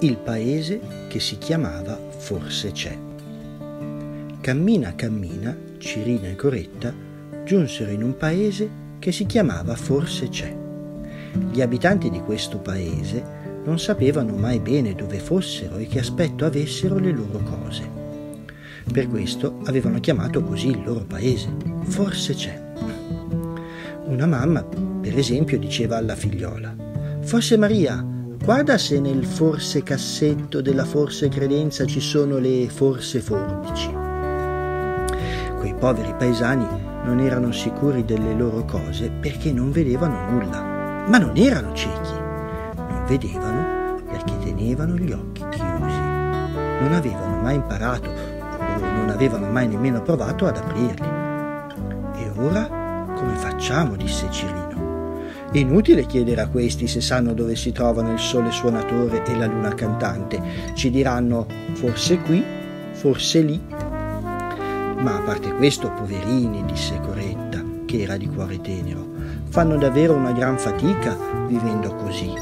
Il paese che si chiamava Forse c'è. Cammina cammina, Cirino e Coretta giunsero in un paese che si chiamava Forse c'è. Gli abitanti di questo paese non sapevano mai bene dove fossero e che aspetto avessero le loro cose. Per questo avevano chiamato così il loro paese, Forse c'è. Una mamma, per esempio, diceva alla figliola, Forse Maria, guarda se nel forse cassetto della forse credenza ci sono le forse forbici. Quei poveri paesani non erano sicuri delle loro cose perché non vedevano nulla, ma non erano ciechi vedevano perché tenevano gli occhi chiusi. Non avevano mai imparato o non avevano mai nemmeno provato ad aprirli. E ora come facciamo? disse Cirino. Inutile chiedere a questi se sanno dove si trovano il sole suonatore e la luna cantante. Ci diranno forse qui, forse lì. Ma a parte questo, poverini, disse Coretta, che era di cuore tenero, fanno davvero una gran fatica vivendo così.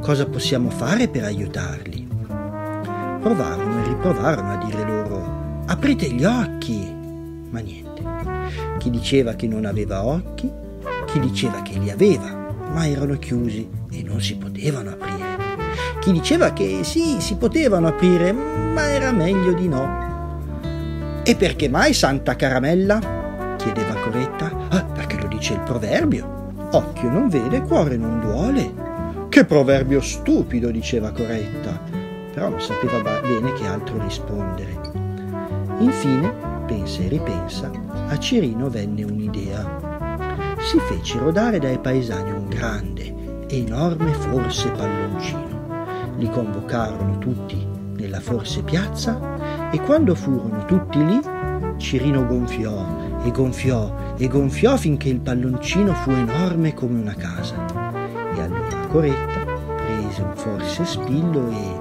Cosa possiamo fare per aiutarli? Provarono e riprovarono a dire loro aprite gli occhi, ma niente. Chi diceva che non aveva occhi, chi diceva che li aveva, ma erano chiusi e non si potevano aprire. Chi diceva che sì, si potevano aprire, ma era meglio di no. E perché mai Santa Caramella? chiedeva Coretta. Ah, perché lo dice il proverbio. Occhio non vede, cuore non duole. Che proverbio stupido, diceva Coretta, però non sapeva bene che altro rispondere. Infine, pensa e ripensa, a Cirino venne un'idea. Si fece rodare dai paesani un grande, enorme forse palloncino. Li convocarono tutti nella forse piazza e quando furono tutti lì, Cirino gonfiò e gonfiò e gonfiò finché il palloncino fu enorme come una casa. E allora Coretta prese un forse spillo e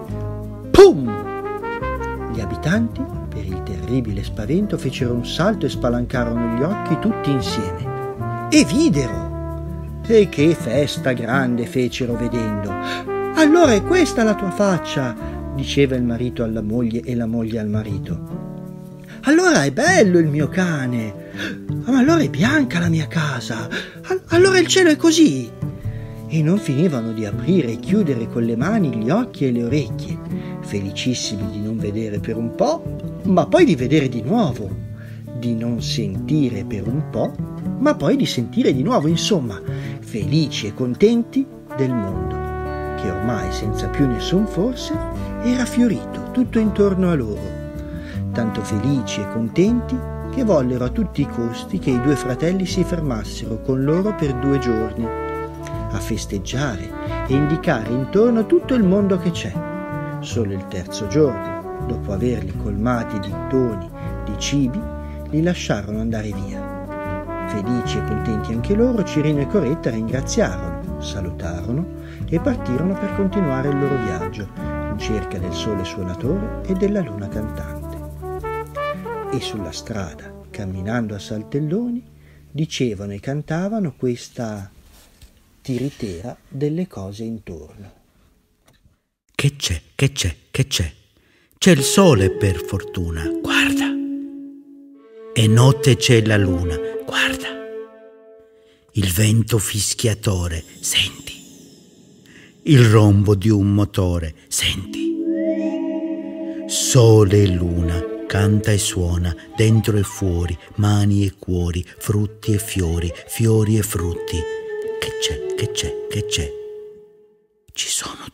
PUM! Gli abitanti, per il terribile spavento, fecero un salto e spalancarono gli occhi tutti insieme. E videro! E che festa grande fecero vedendo! Allora è questa la tua faccia! diceva il marito alla moglie e la moglie al marito. Allora è bello il mio cane! Ma allora è bianca la mia casa! Allora il cielo è così! e non finivano di aprire e chiudere con le mani gli occhi e le orecchie, felicissimi di non vedere per un po', ma poi di vedere di nuovo, di non sentire per un po', ma poi di sentire di nuovo, insomma, felici e contenti del mondo, che ormai senza più nessun forse era fiorito tutto intorno a loro, tanto felici e contenti che vollero a tutti i costi che i due fratelli si fermassero con loro per due giorni a festeggiare e indicare intorno tutto il mondo che c'è. Solo il terzo giorno, dopo averli colmati di doni, di cibi, li lasciarono andare via. Felici e contenti anche loro, Cirino e Coretta ringraziarono, salutarono e partirono per continuare il loro viaggio in cerca del sole suonatore e della luna cantante. E sulla strada, camminando a saltelloni, dicevano e cantavano questa tiritera delle cose intorno. Che c'è, che c'è, che c'è? C'è il sole per fortuna, guarda. E notte c'è la luna, guarda. Il vento fischiatore, senti. Il rombo di un motore, senti. Sole e luna, canta e suona, dentro e fuori, mani e cuori, frutti e fiori, fiori e frutti che c'è, che c'è, che c'è? Ci sono.